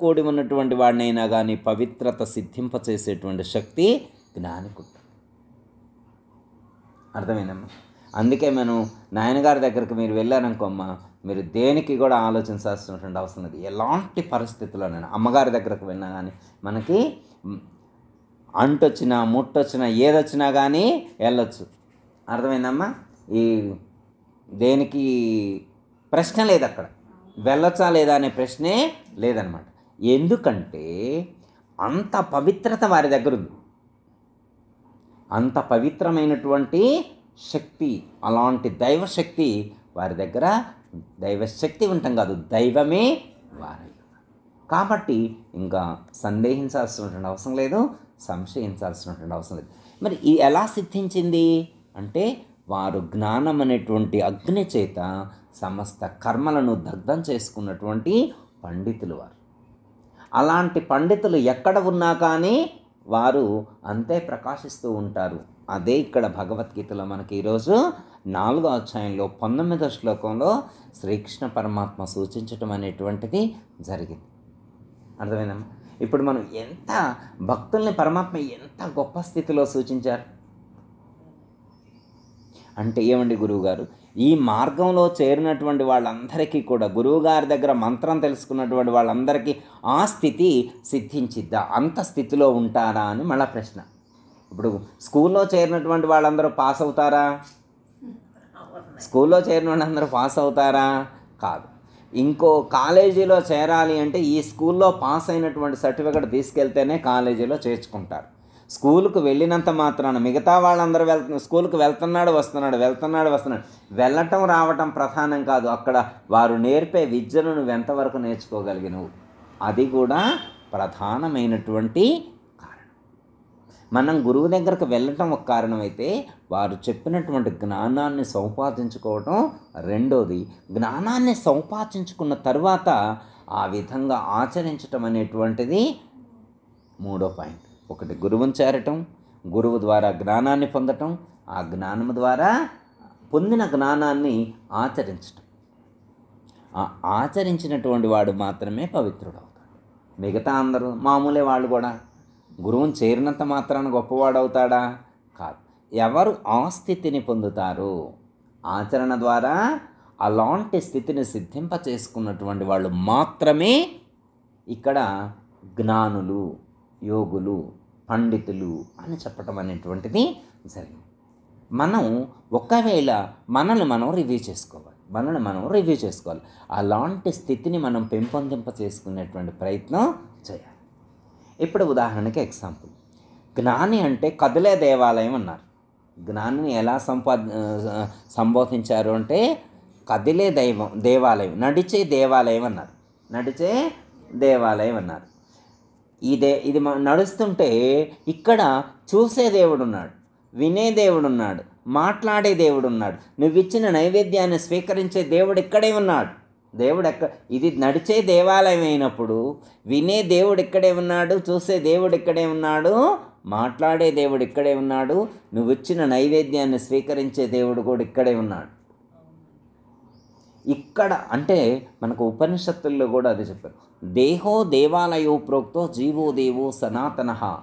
కూడి ఉన్నటువంటి వాడినైనా కానీ పవిత్రత సిద్ధింపచేసేటువంటి శక్తి జ్ఞానికి అర్థమైందమ్మా? అందుకే మనం నాయనగారి దగ్గరికి మీరు వెళ్ళారనుకోమ్మా మీరు దేనికి కూడా ఆలోచించాల్సినటువంటి అవసరం లేదు. ఎలాంటి పరిస్థితుల్లోనైనా అమ్మగారి దగ్గరకు వెళ్ళినా కానీ మనకి అంటొచ్చినా ముట్టొచ్చినా ఏదొచ్చినా కానీ వెళ్ళొచ్చు. అర్థమైందమ్మా? ఈ దేనికి ప్రశ్న లేదు అక్కడ వెళ్ళొచ్చా లేదా అనే ప్రశ్నే లేదనమాట ఎందుకంటే అంత పవిత్రత వారి దగ్గర ఉంది అంత పవిత్రమైనటువంటి శక్తి అలాంటి దైవశక్తి వారి దగ్గర దైవశక్తి ఉండటం కాదు దైవమే వారి. కాబట్టి ఇంకా సందేహించాల్సినటువంటి అవసరం లేదు సంశయించాల్సినటువంటి అవసరం లేదు. మరి ఇది ఎలా సిద్ధించింది? అంటే వారు జ్ఞానం అనేటువంటి అగ్ని చేత సమస్త కర్మలను దగ్ధం చేసుకున్నటువంటి పండితులు వారు. అలాంటి పండితులు ఎక్కడ ఉన్నా కానీ వారు అంతే ప్రకాశిస్తూ ఉంటారు. అదే ఇక్కడ భగవద్గీతలో మనకి ఈరోజు నాలుగో అధ్యాయంలో పంతొమ్మిదో శ్లోకంలో శ్రీకృష్ణ పరమాత్మ సూచించటం అనేటువంటిది జరిగింది. అర్థమైందమ్మా? ఇప్పుడు మనం ఎంత భక్తుల్ని పరమాత్మ ఎంత గొప్ప స్థితిలో సూచించారు? అంటే ఏమండి గురువుగారు? ఈ మార్గంలో చేరినటువంటి వాళ్ళందరికీ కూడా గురువుగారి దగ్గర మంత్రం తెలుసుకున్నటువంటి వాళ్ళందరికీ ఆ స్థితి సిద్ధించిద్దా? అంత స్థితిలో ఉంటారా అని మళ్ళా ప్రశ్న. ఇప్పుడు స్కూల్లో చేరినటువంటి వాళ్ళందరూ పాస్ అవుతారా? స్కూల్లో చేరిన వాళ్ళందరూ పాస్ అవుతారా? కాదు. ఇంకో కాలేజీలో చేరాలి అంటే ఈ స్కూల్లో పాస్ అయినటువంటి సర్టిఫికెట్ తీసుకెళ్తేనే కాలేజీలో చేర్చుకుంటారు. స్కూల్కి వెళ్ళినంత మాత్రాన మిగతా వాళ్ళందరూ వెళ్తున్న స్కూల్కి వెళ్తున్నాడు వస్తున్నాడు వెళ్తున్నాడు వస్తున్నాడు. వెళ్ళటం రావటం ప్రధానం కాదు. అక్కడ వారు నేర్పే విద్యను నువ్వు ఎంతవరకు నేర్చుకోగలిగినవు. అది కూడా ప్రధానమైనటువంటి కారణం. మనం గురువు దగ్గరకు వెళ్ళటం ఒక కారణమైతే వారు చెప్పినటువంటి జ్ఞానాన్ని సంపాదించుకోవటం రెండోది. జ్ఞానాన్ని సంపాదించుకున్న తర్వాత ఆ విధంగా ఆచరించటం అనేటువంటిది మూడో పాయింట్. ఒకటి గురువుని చేరటం గురువు ద్వారా జ్ఞానాన్ని పొందటం ఆ జ్ఞానం ద్వారా పొందిన జ్ఞానాన్ని ఆచరించటం. ఆ ఆచరించినటువంటి వాడు మాత్రమే పవిత్రుడు అవుతాడు మిగతా అందరూ మామూలే వాళ్ళు కూడా. గురువుని చేరినంత మాత్రాన గొప్పవాడు అవుతాడా కాదు. ఎవరు ఆ స్థితిని పొందుతారు? ఆచరణ ద్వారా అలాంటి స్థితిని సిద్ధింప చేసుకున్నటువంటి వాళ్ళు మాత్రమే ఇక్కడ జ్ఞానులు. యోగులు పండితులు అని చెప్పటం అనేటువంటిది జరిగింది. మనం ఒకవేళ మనల్ని మనం రివ్యూ చేసుకోవాలి మనల్ని మనం రివ్యూ చేసుకోవాలి అలాంటి స్థితిని మనం పెంపొందింప చేసుకునేటువంటి ప్రయత్నం చేయాలి. ఇప్పుడు ఉదాహరణకి ఎగ్జాంపుల్. జ్ఞాని అంటే కదిలే దేవాలయం అన్నారు. జ్ఞానిని ఎలా సంపా సంబోధించారు అంటే కదిలే దైవం దేవాలయం నడిచే దేవాలయం అన్నారు. నడిచే దేవాలయం అన్నారు. ఇదే ఇది నడుస్తుంటే ఇక్కడ చూసే దేవుడు ఉన్నాడు వినే దేవుడు ఉన్నాడు మాట్లాడే దేవుడు ఉన్నాడు నువ్వు ఇచ్చిన నైవేద్యాన్ని స్వీకరించే దేవుడు ఇక్కడే ఉన్నాడు. దేవుడు ఎక్క ఇది నడిచే దేవాలయం అయినప్పుడు వినే దేవుడు ఇక్కడే ఉన్నాడు చూసే దేవుడు ఇక్కడే ఉన్నాడు మాట్లాడే దేవుడు ఇక్కడే ఉన్నాడు నువ్వు ఇచ్చిన నైవేద్యాన్ని స్వీకరించే దేవుడు కూడా ఇక్కడే ఉన్నాడు. ఇక్కడ అంటే మనకు ఉపనిషత్తుల్లో కూడా అది చెప్పారు. దేహో దేవాలయో ప్రోక్తో జీవో దేవో సనాతన.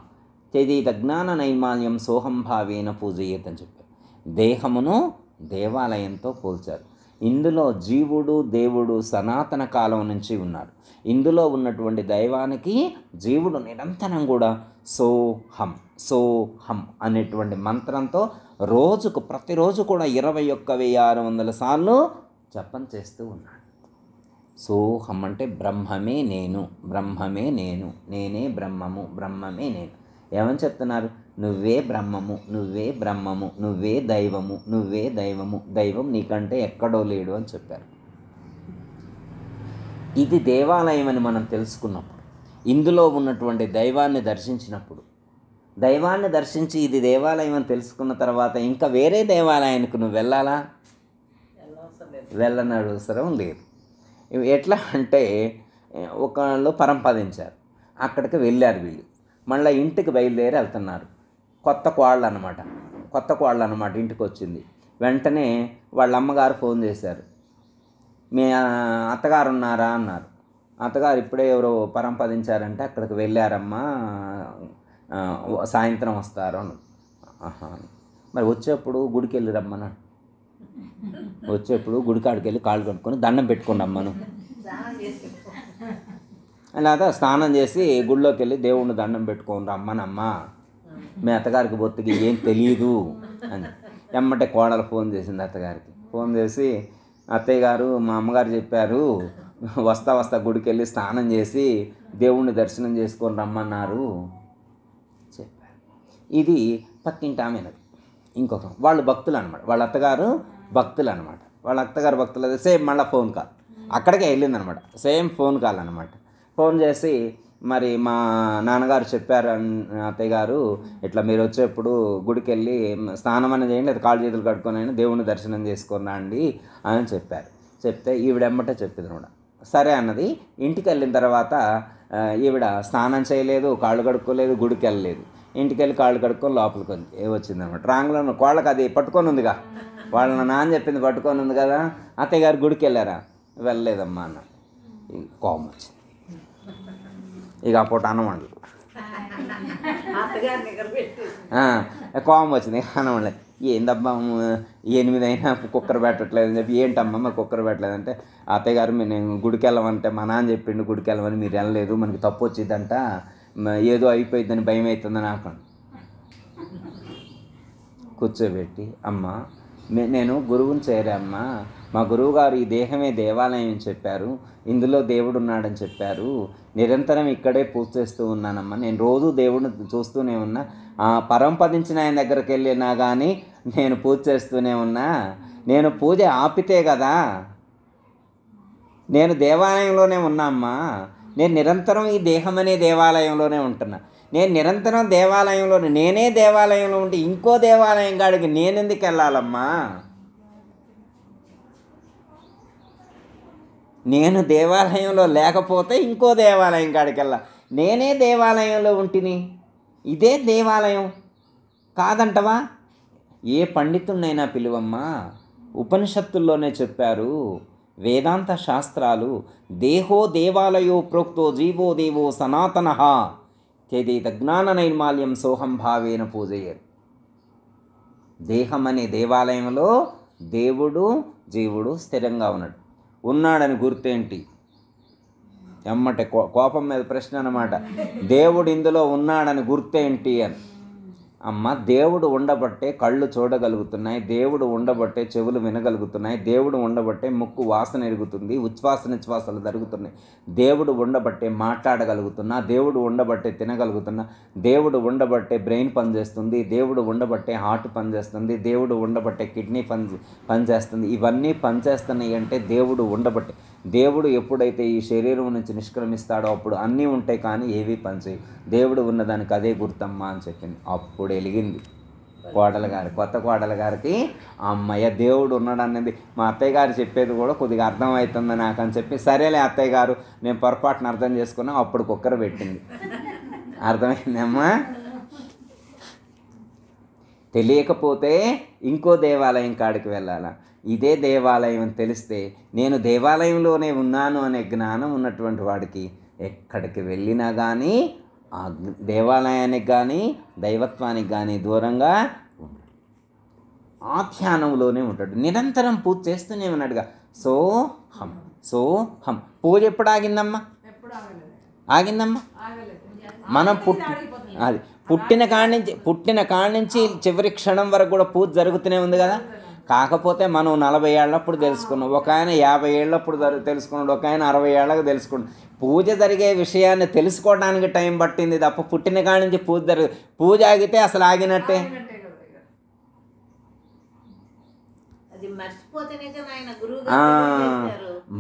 తెదీత జ్ఞాన నైమాల్యం సోహం భావేన పూజయేత్ అని చెప్పారు. దేహమును దేవాలయంతో పోల్చారు. ఇందులో జీవుడు దేవుడు సనాతన కాలం నుంచి ఉన్నాడు. ఇందులో ఉన్నటువంటి దైవానికి జీవుడు నిరంతరం కూడా సోహం సోహం అనేటువంటి మంత్రంతో రోజుకు ప్రతిరోజు కూడా ఇరవై ఒక్క వెయ్యి ఆరు వందల సార్లు జపం చేస్తూ ఉన్నాడు. సోహం అంటే బ్రహ్మమే నేను బ్రహ్మమే నేను నేనే బ్రహ్మము బ్రహ్మమే నేను. ఏమని చెప్తున్నారు? నువ్వే బ్రహ్మము నువ్వే బ్రహ్మము నువ్వే దైవము నువ్వే దైవము దైవం నీకంటే ఎక్కడో లేడు అని చెప్పారు. ఇది దేవాలయం అని మనం తెలుసుకున్నప్పుడు ఇందులో ఉన్నటువంటి దైవాన్ని దర్శించినప్పుడు దైవాన్ని దర్శించి ఇది దేవాలయం అని తెలుసుకున్న తర్వాత ఇంకా వేరే దేవాలయానికి నువ్వు వెళ్ళాలా? వెళ్ళని అవసరం లేదు. ఎట్లా అంటే ఒకళ్ళు పరంపదించారు. అక్కడికి వెళ్ళారు వీళ్ళు. మళ్ళీ ఇంటికి బయలుదేరి వెళ్తున్నారు. కొత్త కోళ్ళు అనమాట కొత్త కోళ్ళు అనమాట ఇంటికి వచ్చింది వెంటనే వాళ్ళ అమ్మగారు ఫోన్ చేశారు. మీ అత్తగారు ఉన్నారా అన్నారు. అత్తగారు ఇప్పుడే ఎవరో పరంపదించారంటే అక్కడికి వెళ్ళారమ్మా. సాయంత్రం వస్తారు అని మరి వచ్చేప్పుడు గుడికి వెళ్ళి రమ్మన్నాడు వచ్చేప్పుడు గుడికాడికి వెళ్ళి కాళ్ళు కట్టుకొని దండం పెట్టుకోండి మనం. లేదా స్నానం చేసి గుళ్ళోకి వెళ్ళి దేవుణ్ణి దండం పెట్టుకోండి రమ్మనమ్మా. మీ అత్తగారికి బొత్తికి ఏం తెలియదు అని. ఎమ్మటే కోడలు ఫోన్ చేసింది అత్తగారికి. ఫోన్ చేసి అత్తయ్య గారు మా అమ్మగారు చెప్పారు వస్తా వస్తా గుడికి వెళ్ళి స్నానం చేసి దేవుణ్ణి దర్శనం చేసుకొని రమ్మన్నారు. చెప్పారు. ఇది పక్కింటి ఆమెనది ఇంకొక వాళ్ళు భక్తులు అనమాట వాళ్ళ అత్తగారు భక్తులు అనమాట వాళ్ళ అత్తగారు భక్తులు అదే సేమ్ మళ్ళీ ఫోన్ కాల్. అక్కడికే వెళ్ళిందనమాట సేమ్ ఫోన్ కాల్ అనమాట ఫోన్ చేసి మరి మా నాన్నగారు చెప్పారు అత్తయ్య గారు ఇట్లా మీరు వచ్చేప్పుడు గుడికి వెళ్ళి స్నానం అనేది చేయండి అది కాళ్ళు చేతులు కట్టుకొని అయినా దేవుణ్ణి దర్శనం చేసుకుని అండి అని చెప్పారు. చెప్తే ఈవిడెమ్మటే చెప్పింది అనమాట సరే అన్నది ఇంటికి వెళ్ళిన తర్వాత ఈవిడ స్నానం చేయలేదు కాళ్ళు కడుక్కోలేదు గుడికి వెళ్ళలేదు ఇంటికి వెళ్ళి కాళ్ళు కడుక్కొని లోపలికి ఏ వచ్చిందనమాట. రాంగ్లో ఉన్న కోళ్ళకి అది పట్టుకొని ఉందిగా. వాళ్ళ నాన్న చెప్పింది పట్టుకొని ఉంది కదా. అత్తయ్య గారు గుడికి వెళ్ళారా? వెళ్ళలేదమ్మా అన్న. కోపం వచ్చింది. ఇక అప్పుడు అన్నం వండలేదు నిగరబెట్టి ఆ, కోపం వచ్చింది. అనవాళ్ళే ఏందబ్బా మ్, ఎనిమిది అయినా కుక్కర్ పెట్టట్లేదు అని చెప్పి ఏంటమ్మా మరి కుక్కర్ పెట్టలేదంటే అత్తయ్య గారు నేను గుడికి వెళ్ళమంటే మా నాన్న చెప్పిండు గుడికి వెళ్ళమని మీరు వెళ్ళలేదు మనకి తప్పు వచ్చిందంట. మ, ఏదో అయిపోయిందని భయం అవుతుందని ఆపండి కూర్చోబెట్టి అమ్మ మే- నేను గురువుని చేరామ్మా మా గురువుగారు ఈ దేహమే దేవాలయం అని చెప్పారు ఇందులో దేవుడు ఉన్నాడని చెప్పారు నిరంతరం ఇక్కడే పూజ చేస్తూ ఉన్నానమ్మా. నేను రోజు దేవుడిని చూస్తూనే ఉన్నా. ఆ పరంపదించిన ఆయన దగ్గరికి వెళ్ళినా కానీ నేను పూజ చేస్తూనే ఉన్నా. నేను పూజ ఆపితే కదా నేను దేవాలయంలోనే ఉన్నామ్మా నేను నిరంతరం ఈ దేహం అనే దేవాలయంలోనే ఉంటున్నా. నేను నిరంతరం దేవాలయంలో నేనే దేవాలయంలో ఉంటే ఇంకో దేవాలయం కాడికి నేనెందుకు వెళ్ళాలమ్మా? నేను దేవాలయంలో లేకపోతే ఇంకో దేవాలయం కాడికి వెళ్ళా. నేనే దేవాలయంలో ఉంటిని. ఇదే దేవాలయం. కాదంటవా? ఏ పండితుడినైనా పిలువమ్మా. ఉపనిషత్తుల్లోనే చెప్పారు. వేదాంత శాస్త్రాలు దేహో దేవాలయో ప్రోక్తో జీవో దేవో సనాతన చేదేత జ్ఞాన నైర్మాల్యం సోహం భావేన పూజయ్యారు దేహం అనే దేవాలయంలో దేవుడు జీవుడు స్థిరంగా ఉన్నాడు. ఉన్నాడని గుర్తేంటి? ఎమ్మటే కో- కోపం మీద ప్రశ్న అనమాట దేవుడు ఇందులో ఉన్నాడని గుర్తేంటి అని. అమ్మ దేవుడు ఉండబట్టే కళ్ళు చూడగలుగుతున్నాయి దేవుడు ఉండబట్టే చెవులు వినగలుగుతున్నాయి దేవుడు ఉండబట్టే ముక్కు వాసన ఎరుగుతుంది ఉచ్ఛ్వాస నిశ్వాసాలు జరుగుతున్నాయి. దేవుడు ఉండబట్టే మాట్లాడగలుగుతున్నా దేవుడు ఉండబట్టే తినగలుగుతున్నా దేవుడు ఉండబట్టే బ్రెయిన్ పనిచేస్తుంది దేవుడు ఉండబట్టే హార్ట్ పనిచేస్తుంది దేవుడు ఉండబట్టే కిడ్నీ పని పనిచేస్తుంది. ఇవన్నీ పనిచేస్తున్నాయి అంటే దేవుడు ఉండబట్టే. దేవుడు ఎప్పుడైతే ఈ శరీరం నుంచి నిష్క్రమిస్తాడో అప్పుడు అన్నీ ఉంటాయి కానీ ఏవీ పనిచేయవు దేవుడు ఉన్నదానికి అదే గుర్తమ్మా అని చెప్పింది. అప్పుడు వెలిగింది కోడల గారి కొత్త కోడలు గారికి అమ్మయ్య దేవుడు ఉన్నాడు అన్నది. మా అత్తయ్య గారు చెప్పేది కూడా కొద్దిగా అర్థమవుతుంది నాకు అని చెప్పి సరేలే అత్తయ్య గారు నేను పొరపాటున అర్థం చేసుకున్నా అప్పుడు కుక్కర పెట్టింది. అర్థమైందమ్మా? తెలియకపోతే ఇంకో దేవాలయం కాడికి వెళ్ళాలా? ఇదే దేవాలయం అని తెలిస్తే నేను దేవాలయంలోనే ఉన్నాను అనే జ్ఞానం ఉన్నటువంటి వాడికి ఎక్కడికి వెళ్ళినా కానీ ఆ దేవాలయానికి కానీ దైవత్వానికి కానీ దూరంగా ఆఖ్యానంలోనే ఆ ధ్యానంలోనే ఉంటాడు. నిరంతరం పూజ చేస్తూనే ఉన్నాడుగా. సో హం పూజ ఎప్పుడు ఆగిందమ్మా? ఆగిందమ్మా? మనం పుట్టి అది పుట్టిన కాడి నుంచి పుట్టిన కాడి నుంచి చివరి క్షణం వరకు కూడా పూజ జరుగుతూనే ఉంది కదా. కాకపోతే మనం నలభై ఏళ్ళప్పుడు తెలుసుకున్నాం. ఒక ఆయన యాభై ఏళ్ళప్పుడు తెలుసుకున్నాడు. ఒక ఆయన అరవై ఏళ్ళకు తెలుసుకున్నాడు. పూజ జరిగే విషయాన్ని తెలుసుకోవడానికి టైం పట్టింది తప్ప పుట్టిన కాడి నుంచి పూజ జరుగు పూజ ఆగితే అసలు ఆగినట్టే.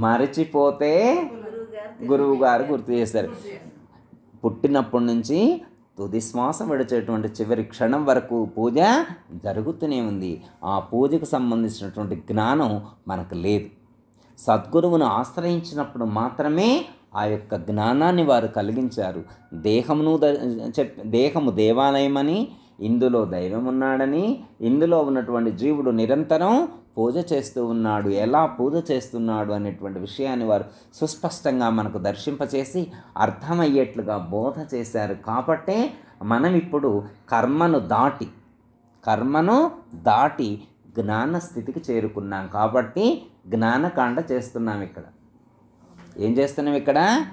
మరచిపోతే గురువు గారు గురువు గారు గుర్తు చేశారు. పుట్టినప్పటి నుంచి తుది శ్వాస విడిచేటువంటి చివరి క్షణం వరకు పూజ జరుగుతూనే ఉంది. ఆ పూజకు సంబంధించినటువంటి జ్ఞానం మనకు లేదు. సద్గురువును ఆశ్రయించినప్పుడు మాత్రమే ఆ యొక్క జ్ఞానాన్ని వారు కలిగించారు. దేహమును ద- చెప్ దేహము దేవాలయమని ఇందులో దైవం ఉన్నాడని ఇందులో ఉన్నటువంటి జీవుడు నిరంతరం పూజ చేస్తూ ఉన్నాడు. ఎలా పూజ చేస్తున్నాడు అనేటువంటి విషయాన్ని వారు సుస్పష్టంగా మనకు దర్శింపచేసి అర్థమయ్యేట్లుగా బోధ చేశారు. కాబట్టే మనం ఇప్పుడు కర్మను దాటి కర్మను దాటి జ్ఞాన స్థితికి చేరుకున్నాం. కాబట్టి జ్ఞానకాండ చేస్తున్నాం ఇక్కడ. ఏం చేస్తున్నాం ఇక్కడ?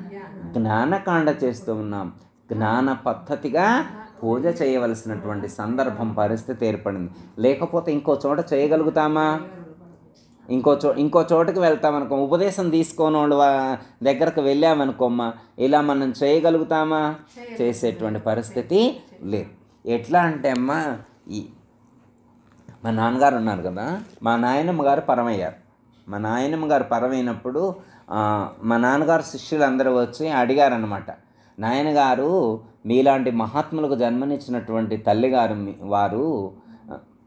జ్ఞానకాండ చేస్తూ ఉన్నాం. జ్ఞాన పద్ధతిగా పూజ చేయవలసినటువంటి సందర్భం పరిస్థితి ఏర్పడింది. లేకపోతే ఇంకో చోట చేయగలుగుతామా? ఇంకో చో ఇంకో చోటకి వెళ్తామనుకో ఉపదేశం తీసుకోని వా- దగ్గరకు వెళ్ళామనుకోమ్మా ఇలా మనం చేయగలుగుతామా? చేసేటువంటి పరిస్థితి లేదు. ఎట్లా అంటే అమ్మా ఈ మా నాన్నగారు ఉన్నారు కదా మా నాయనమ్మ గారు పరమయ్యారు. మా నాయనమ్మ గారు పరమైనప్పుడు మా నాన్నగారు శిష్యులందరూ వచ్చి అడిగారనమాట నాయనగారు మీలాంటి మహాత్ములకు జన్మనిచ్చినటువంటి తల్లిగారు వారు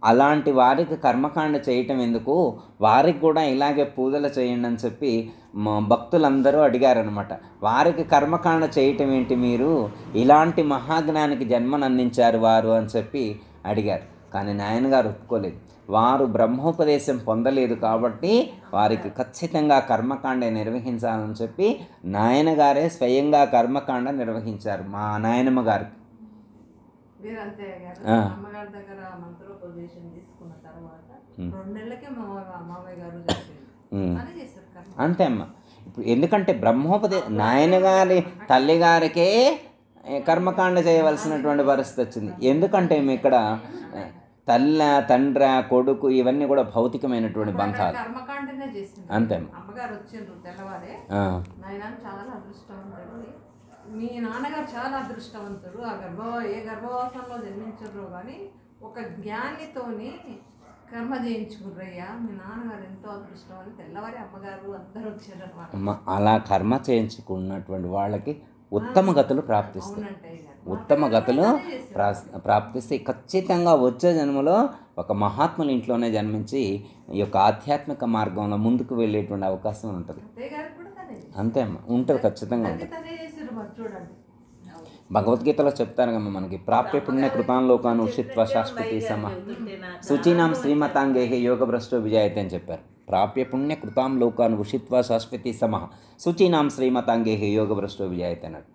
అలాంటి వారికి కర్మకాండ చేయటం ఎందుకు? వారికి కూడా ఇలాగే పూజలు చేయండి అని చెప్పి భక్తులందరూ అడిగారనమాట వారికి కర్మకాండ చేయటం ఏంటి మీరు? ఇలాంటి మహాజ్ఞానికి జన్మనందించారు వారు అని చెప్పి అడిగారు. కానీ నాయనగారు ఒప్పుకోలేదు. వారు బ్రహ్మోపదేశం పొందలేదు కాబట్టి వారికి ఖచ్చితంగా కర్మకాండ నిర్వహించాలని చెప్పి నాయనగారే స్వయంగా కర్మకాండ నిర్వహించారు మా నాయనమ్మ గారికి. అంతే అమ్మ. ఇప్పుడు ఎందుకంటే బ్రహ్మోపదే నాయనగారి తల్లిగారికే కర్మకాండ చేయవలసినటువంటి పరిస్థితి వచ్చింది. ఎందుకంటే మీ ఇక్కడ తల్ల తండ్రి కొడుకు ఇవన్నీ కూడా భౌతికమైనటువంటి బంధాలు. అంతే. మీ నాన్నగారు చాలా అదృష్టవంతుడు. ఆ గర్భ ఏ గర్భవాసంలో జన్మించరు కానీ ఒక జ్ఞానితోని కర్మ చేయించుకుర్రయ్యా. మీ నాన్నగారు ఎంతో అదృష్టం అని తెల్లవారి అమ్మగారు అందరూ వచ్చారు అలా కర్మ చేయించుకున్నటువంటి వాళ్ళకి ఉత్తమ గతులు ప్రాప్తిస్తాయి. ఉత్తమ గతులు ప్రా ప్రాప్తిస్తే ఖచ్చితంగా వచ్చే జన్మలో ఒక మహాత్ముల ఇంట్లోనే జన్మించి ఈ యొక్క ఆధ్యాత్మిక మార్గంలో ముందుకు వెళ్ళేటువంటి అవకాశం ఉంటుంది. అంతే అమ్మ. ఉంటుంది ఖచ్చితంగా ఉంటుంది. భగవద్గీతలో చెప్తారు కమ్మ మనకి ప్రాప్య పుణ్య కృతాన్లోకాను ఉషిత్వ శాశ్వతి సమ శుచీనాం శ్రీమతాంగేహే యోగ భ్రష్టో విజయతే అని చెప్పారు. ప్రాప్య పుణ్య కృతాం లోకాను ఉషిత్వ శాశ్వతి సమ. శుచీనాం శ్రీమతాంగే యోగ భ్రష్టో విజయతే అన్నాడు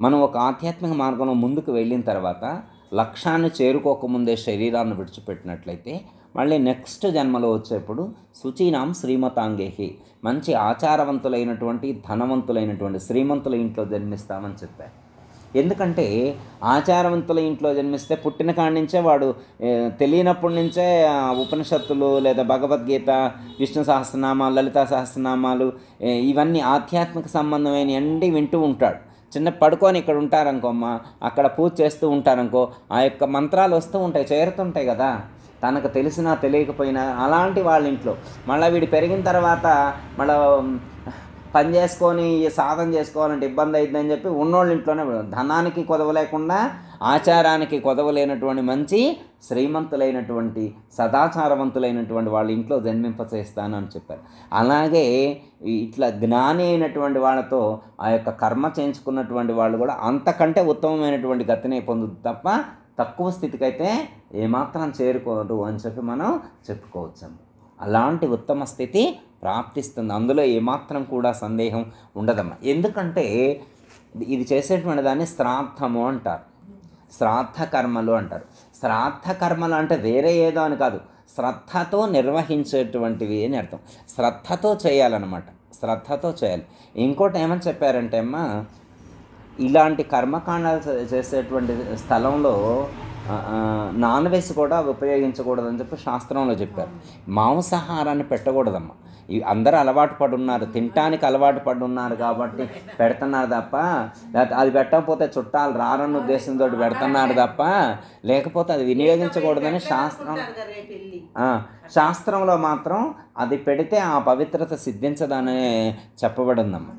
మనం ఒక ఆధ్యాత్మిక మార్గంలో ముందుకు వెళ్ళిన తర్వాత లక్ష్యాన్ని చేరుకోకముందే శరీరాన్ని విడిచిపెట్టినట్లయితే మళ్ళీ నెక్స్ట్ జన్మలో వచ్చేప్పుడు శుచీనాం శ్రీమతాంగేహి మంచి ఆచారవంతులైనటువంటి ధనవంతులైనటువంటి శ్రీమంతుల ఇంట్లో జన్మిస్తామని చెప్పారు. ఎందుకంటే ఆచారవంతుల ఇంట్లో జన్మిస్తే పుట్టిన కాడి నుంచే వాడు తెలియనప్పటి నుంచే ఉపనిషత్తులు లేదా భగవద్గీత విష్ణు సహస్రనామాలు లలితా సహస్రనామాలు ఇవన్నీ ఆధ్యాత్మిక సంబంధమైన అన్నీ వింటూ ఉంటాడు. చిన్న పడుకొని ఇక్కడ ఉంటారనుకోమ్మ అక్కడ పూజ చేస్తూ ఉంటారనుకో ఆ యొక్క మంత్రాలు వస్తూ ఉంటాయి చేరుతుంటాయి కదా. తనకు తెలిసినా తెలియకపోయినా అలాంటి వాళ్ళ ఇంట్లో. మళ్ళీ వీడు పెరిగిన తర్వాత మళ్ళీ పని చేసుకొని సాధన చేసుకోవాలంటే ఇబ్బంది అవుతుందని చెప్పి ఉన్నోళ్ళ ఇంట్లోనే ధనానికి కొదవ లేకుండా ఆచారానికి కొదవ లేనటువంటి మంచి శ్రీమంతులైనటువంటి సదాచారవంతులైనటువంటి వాళ్ళ ఇంట్లో జన్మింపచేస్తాను అని చెప్పారు. అలాగే ఇట్లా జ్ఞాని అయినటువంటి వాళ్ళతో ఆ యొక్క కర్మ చేయించుకున్నటువంటి వాళ్ళు కూడా అంతకంటే ఉత్తమమైనటువంటి గతినే పొందుతుంది తప్ప తక్కువ స్థితికైతే ఏమాత్రం చేరుకోరు అని చెప్పి మనం చెప్పుకోవచ్చు అలాంటి ఉత్తమ స్థితి ప్రాప్తిస్తుంది. అందులో ఏమాత్రం కూడా సందేహం ఉండదమ్మా. ఎందుకంటే ఇది చేసేటువంటి దాన్ని శ్రాద్ధము అంటారు. శ్రాద్ధ కర్మలు అంటారు. శ్రాద్ధ కర్మలు అంటే వేరే ఏదో అని కాదు. శ్రద్ధతో నిర్వహించేటువంటివి అని అర్థం. శ్రద్ధతో చేయాలన్నమాట. శ్రద్ధతో చేయాలి. ఇంకోటి ఏమని చెప్పారంటే అమ్మా ఇలాంటి కర్మకాండాలు చేసేటువంటి స్థలంలో నాన్ వెజ్ కూడా ఉపయోగించకూడదని చెప్పి శాస్త్రంలో చెప్పారు. మాంసాహారాన్ని పెట్టకూడదమ్మా. ఇవి అందరూ అలవాటు పడి ఉన్నారు తినటానికి అలవాటు పడి ఉన్నారు కాబట్టి పెడుతున్నారు తప్ప లేకపోతే అది పెట్టకపోతే చుట్టాలు రారన్న ఉద్దేశంతో పెడుతున్నారు తప్ప లేకపోతే అది వినియోగించకూడదని శాస్త్రం శాస్త్రంలో మాత్రం అది పెడితే ఆ పవిత్రత సిద్ధించదని చెప్పబడిందమ్మా.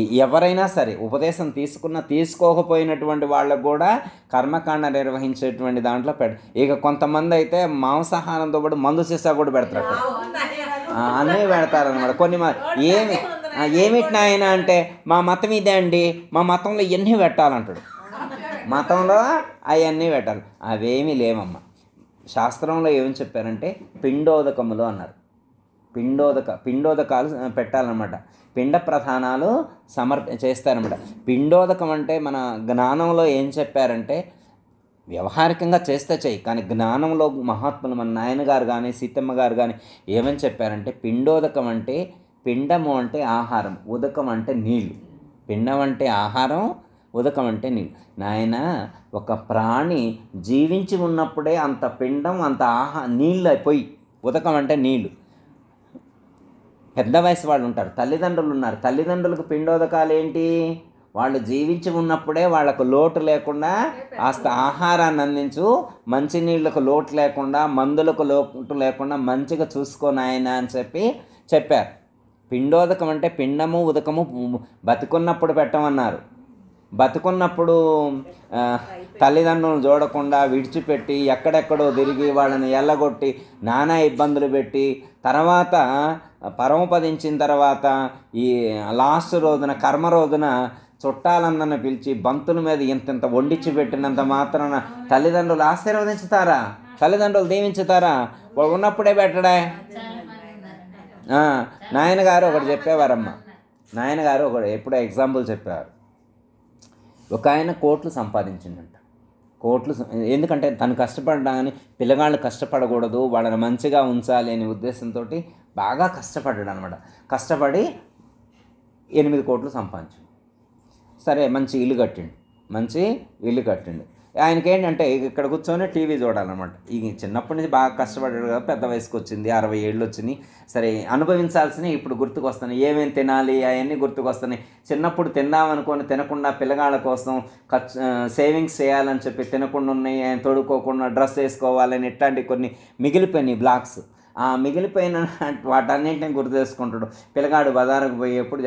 ఎవరైనా సరే ఉపదేశం తీసుకున్న తీసుకోకపోయినటువంటి వాళ్ళకు కూడా కర్మకాండ నిర్వహించేటువంటి దాంట్లో పెడ ఇక కొంతమంది అయితే మాంసాహారంతో పాటు మందు సీసా కూడా పెడతారు అన్నీ పెడతారనమాట కొన్ని ఏమి ఏమిటి నాయన అంటే మా మతం ఇదే అండి మా మతంలో ఇవన్నీ పెట్టాలంటాడు. మతంలో అవన్నీ పెట్టాలి. అవేమీ లేవమ్మా. శాస్త్రంలో ఏమని చెప్పారంటే పిండోదకములు అన్నారు. పిండోదక పిండోదకాలు పెట్టాలన్నమాట. పిండ ప్రధానాలు సమర్ప చేస్తారన్నమాట. పిండోదకం అంటే మన జ్ఞానంలో ఏం చెప్పారంటే వ్యవహారికంగా చేస్తే చెయ్యి కానీ జ్ఞానంలో మహాత్ములు మన నాయనగారు కానీ సీతమ్మ గారు కానీ ఏమని చెప్పారంటే పిండోదకం అంటే పిండము అంటే ఆహారం ఉదకం అంటే నీళ్ళు. పిండం అంటే ఆహారం ఉదకం అంటే నీళ్ళు. నాయన ఒక ప్రాణి జీవించి ఉన్నప్పుడే అంత పిండం అంత ఆహా నీళ్ళు అయిపోయి ఉదకం అంటే నీళ్ళు. పెద్ద వయసు వాళ్ళు ఉంటారు తల్లిదండ్రులు ఉన్నారు. తల్లిదండ్రులకు పిండోదకాలు ఏంటి వాళ్ళు జీవించి ఉన్నప్పుడే వాళ్ళకు లోటు లేకుండా కాస్త ఆహారాన్ని అందించు మంచినీళ్ళకు లోటు లేకుండా మందులకు లోటు లేకుండా మంచిగా చూసుకోని ఆయన అని చెప్పి చెప్పారు. పిండోదకం అంటే పిండము ఉదకము బతికున్నప్పుడు పెట్టమన్నారు. బతుకున్నప్పుడు తల్లిదండ్రులను చూడకుండా విడిచిపెట్టి ఎక్కడెక్కడో తిరిగి వాళ్ళని ఎల్లగొట్టి నానా ఇబ్బందులు పెట్టి తర్వాత పరమపదించిన తర్వాత ఈ లాస్ట్ రోజున కర్మ రోజున చుట్టాలందరిని పిలిచి బంతుల మీద ఇంతింత వండించి పెట్టినంత మాత్రాన తల్లిదండ్రులు ఆశీర్వదించుతారా? తల్లిదండ్రులు దీవించుతారా? వాళ్ళు ఉన్నప్పుడే పెట్టడా. నాయనగారు ఒకటి చెప్పేవారమ్మ. నాయనగారు ఒకటి ఎప్పుడో ఎగ్జాంపుల్ చెప్పేవారు ఒక ఆయన కోట్లు సంపాదించిండంట. కోట్లు ఎందుకంటే తను కష్టపడడానికి పిల్లగాళ్ళు కష్టపడకూడదు వాళ్ళని మంచిగా ఉంచాలి అనే ఉద్దేశంతో బాగా కష్టపడ్డాడు అనమాట కష్టపడి ఎనిమిది కోట్లు సంపాదించాడు. సరే మంచి ఇల్లు కట్టిండు. మంచి ఇల్లు కట్టిండు. ఆయనకి ఏంటంటే ఇక్కడ కూర్చొని టీవీ చూడాలన్నమాట. ఈ చిన్నప్పటి నుంచి బాగా కష్టపడ్డాడు కదా పెద్ద వయసుకు వచ్చింది అరవై ఏళ్ళు వచ్చినాయి సరే అనుభవించాల్సినవి ఇప్పుడు గుర్తుకొస్తున్నాయి. ఏమేమి తినాలి అవన్నీ గుర్తుకొస్తున్నాయి. చిన్నప్పుడు తిందామనుకొని తినకుండా పిల్లగాళ్ళ కోసం ఖర్చు సేవింగ్స్ చేయాలని చెప్పి తినకుండా ఉన్నాయి ఆయన తొడుక్కోకుండా డ్రెస్ వేసుకోవాలని ఇట్లాంటి కొన్ని మిగిలిపోయినాయి బ్లాక్స్. ఆ మిగిలిపోయిన వాటన్నింటిని గుర్తు చేసుకుంటాడు. పిల్లగాడు బజారుకు పోయేప్పుడు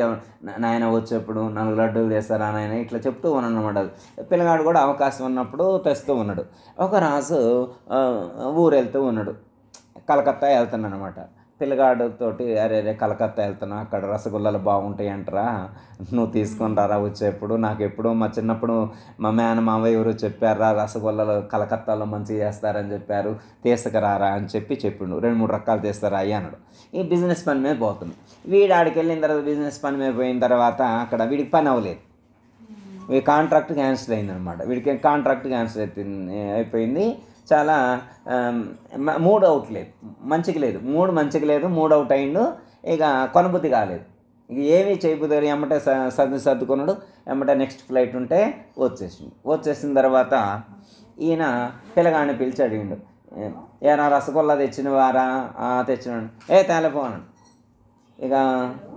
నాయన వచ్చేప్పుడు నాలుగు లడ్డూలు చేస్తారా నాయన? ఇట్లా చెప్తూ ఉన్నానమాట పిల్లగాడు కూడా అవకాశం ఉన్నప్పుడు తెస్తూ ఉన్నాడు. ఒక రాజు ఊరు వెళ్తూ ఉన్నాడు. కలకత్తా వెళ్తున్నానమాట పిల్లగాడుతోటి అరే రే కలకత్తా వెళ్తున్నా అక్కడ రసగుల్లాలు బాగుంటాయి అంటారా నువ్వు తీసుకొని రారా వచ్చేప్పుడు నాకు ఎప్పుడు మా చిన్నప్పుడు మా మేన మావయ్య ఎవరు చెప్పారా రసగుల్లాలు కలకత్తాలో మంచిగా చేస్తారని చెప్పారు తీసుకురారా అని చెప్పి చెప్పిండు. రెండు మూడు రకాలు తీస్తారా అయ్యి అన్నాడు. ఈ బిజినెస్ పని మీద పోతుంది. వీడు ఆడికి వెళ్ళిన తర్వాత బిజినెస్ పని మీద పోయిన తర్వాత అక్కడ వీడికి పని అవ్వలేదు. ఈ కాంట్రాక్ట్ క్యాన్సిల్ అయిందనమాట. వీడికి కాంట్రాక్ట్ క్యాన్సిల్ అయిపోయింది అయిపోయింది. చాలా మూడు అవుట్ లేదు. మంచిగా లేదు. మూడు మంచిగా లేదు మూడు అవుట్ అయిండు. ఇక కొనబుద్ధి కాలేదు. ఇక ఏమీ చేయబుద్ది ఎమ్మటే స- సర్ది సర్దుకున్నాడు. ఎమ్మటే నెక్స్ట్ ఫ్లైట్ ఉంటే వచ్చేసిండు. వచ్చేసిన తర్వాత ఈయన పిల్లగాడిని పిలిచి అడిగిండు ఏనా రసగుల్లా తెచ్చినవారా? తెచ్చినాడు ఏ తేలిపోనాడు ఇక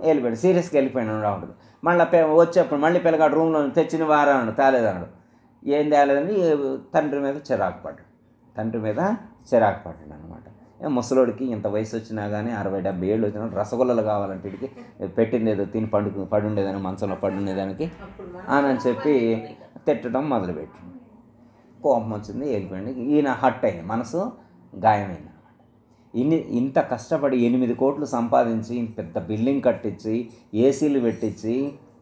వెళ్ళిపోయాడు. సీరియస్గా వెళ్ళిపోయినాడు రావడం మళ్ళీ వచ్చేప్పుడు మళ్ళీ పిల్లగాడు రూమ్లో తెచ్చిన వారా అన్నాడు. తేలేదన్నాడు. ఏం తేలేదని తండ్రి మీద చిరాకు పడ్డాడు. తండ్రి మీద చిరాకు పడ్డాడు అనమాట ముసలోడికి ఇంత వయసు వచ్చినా కానీ అరవై డెబ్బై ఏళ్ళు వచ్చినా రసగుల్లలు కావాలంటే వీడికి తిని పండు పడుండేదాన్ని మంచంలో పడుండేదానికి అని చెప్పి తిట్టడం మొదలుపెట్టింది కోపం వచ్చింది వెళ్ళిపోయింది ఈయన హట్ అయింది మనసు గాయమైంది అనమాట ఇన్ని ఇంత కష్టపడి ఎనిమిది కోట్లు సంపాదించి పెద్ద బిల్డింగ్ కట్టించి ఏసీలు పెట్టించి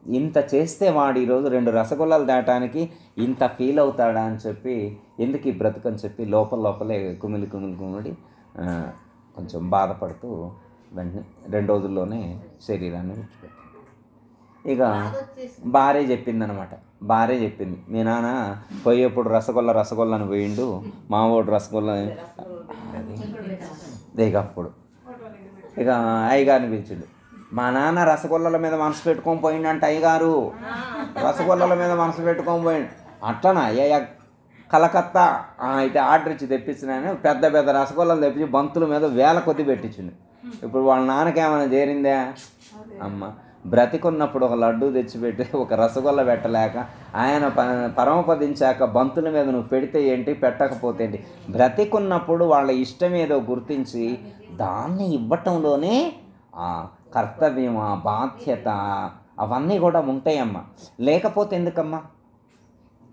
ఇంత చేస్తే వాడు ఈరోజు రెండు రసగుల్లాలు దాటానికి ఇంత ఫీల్ అవుతాడా అని చెప్పి ఎందుకు ఈ బ్రతుకని చెప్పి లోపల లోపలే కుమిలి కుమిలి కుమిడి కొంచెం బాధపడుతూ వెంటనే రెండు రోజుల్లోనే శరీరాన్ని విడిచిపెట్టాడు. ఇక భార్య చెప్పిందనమాట. భార్య చెప్పింది మీ నాన్న పోయేప్పుడు రసగొల్ల రసగొల్లని పోయిండు మావోడు రసగొల్ల ఇక అప్పుడు ఇక అయ్యగారిని పిలిచిండు మా నాన్న రసగొల్లల మీద మనసు పెట్టుకొని పోయిండంట అయ్యగారు. రసగొల్లల మీద మనసు పెట్టుకొని పోయిండు అట్లనా? అయ్యయ్య కలకత్తా. అయితే ఆర్డర్ ఇచ్చి తెప్పించినాను. పెద్ద పెద్ద రసగొల్లలు తెప్పించి బంతుల మీద వేల కొద్ది పెట్టించిండు. ఇప్పుడు వాళ్ళ నాన్నకేమైనా చేరిందా? అమ్మ బ్రతికున్నప్పుడు ఒక లడ్డు తెచ్చిపెట్టి ఒక రసగొల్ల పెట్టలేక ఆయన పరమపదించాక బంతుల మీద నువ్వు పెడితే ఏంటి పెట్టకపోతే ఏంటి? బ్రతికున్నప్పుడు వాళ్ళ ఇష్టం ఏదో గుర్తించి దాన్ని ఇవ్వటంలోనే ఆ కర్తవ్యం బాధ్యత అవన్నీ కూడా ఉంటాయమ్మా. లేకపోతే ఎందుకమ్మా?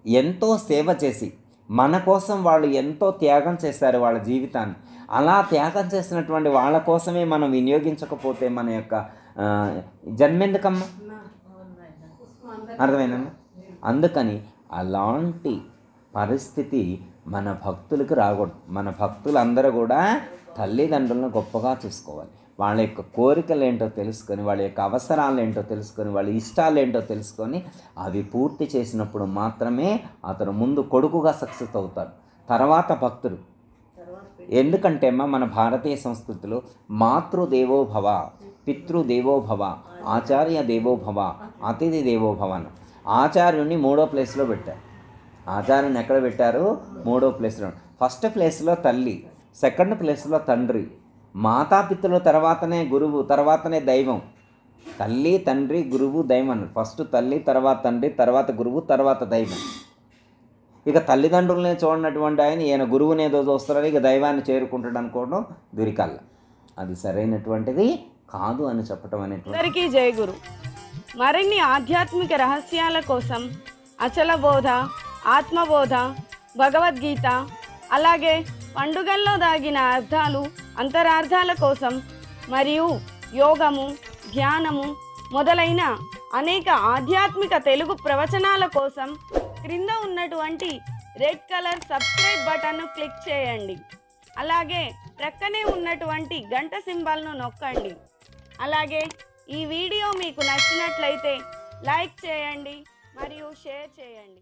ఎంతో సేవ చేసి మన కోసం వాళ్ళు ఎంతో త్యాగం చేశారు వాళ్ళ జీవితాన్ని. అలా త్యాగం చేసినటువంటి వాళ్ళ కోసమే మనం వినియోగించకపోతే మన యొక్క జన్మెందుకమ్మా అర్థమైందమ్మా? అందుకని అలాంటి పరిస్థితి మన భక్తులకు రాకూడదు. మన భక్తులందరూ కూడా తల్లిదండ్రులను గొప్పగా చూసుకోవాలి. వాళ్ళ యొక్క కోరికలు ఏంటో తెలుసుకొని వాళ్ళ యొక్క అవసరాలు ఏంటో తెలుసుకొని వాళ్ళ ఇష్టాలు ఏంటో తెలుసుకొని అవి పూర్తి చేసినప్పుడు మాత్రమే అతను ముందు కొడుకుగా సక్సెస్ అవుతాడు. తర్వాత భక్తుడు. ఎందుకంటే అమ్మ మన భారతీయ సంస్కృతిలో మాతృ దేవోభవ పితృ దేవోభవ ఆచార్య దేవోభవ అతిథి దేవోభవన్ ఆచార్యుణ్ణి మూడో ప్లేస్లో పెట్టారు. ఆచార్యుని ఎక్కడ పెట్టారు? మూడో ప్లేస్లో. ఫస్ట్ ప్లేస్లో తల్లి సెకండ్ ప్లేస్లో తండ్రి. మాతాపితృల తర్వాతనే గురువు తర్వాతనే దైవం. తల్లి తండ్రి గురువు దైవం. అన్నారు ఫస్ట్ తల్లి తర్వాత తండ్రి తర్వాత గురువు తర్వాత దైవం. ఇక తల్లిదండ్రులనే చూడనటువంటి ఆయన ఈయన గురువుని ఏదో చూస్తారని ఇక దైవాన్ని చేరుకుంటాడు అనుకోవడం దురికల్ల. అది సరైనటువంటిది కాదు అని చెప్పటం అనేటువంటి జయ గురు. మరిన్ని ఆధ్యాత్మిక రహస్యాల కోసం అచల బోధ ఆత్మబోధ భగవద్గీత అలాగే పండుగల్లో దాగిన అర్థాలు అంతరార్థాల కోసం మరియు యోగము ధ్యానము మొదలైన అనేక ఆధ్యాత్మిక తెలుగు ప్రవచనాల కోసం క్రింద ఉన్నటువంటి రెడ్ కలర్ సబ్స్క్రైబ్ బటన్ను క్లిక్ చేయండి. అలాగే ప్రక్కనే ఉన్నటువంటి గంట సింబల్ను నొక్కండి. అలాగే ఈ వీడియో మీకు నచ్చినట్లయితే లైక్ చేయండి మరియు షేర్ చేయండి.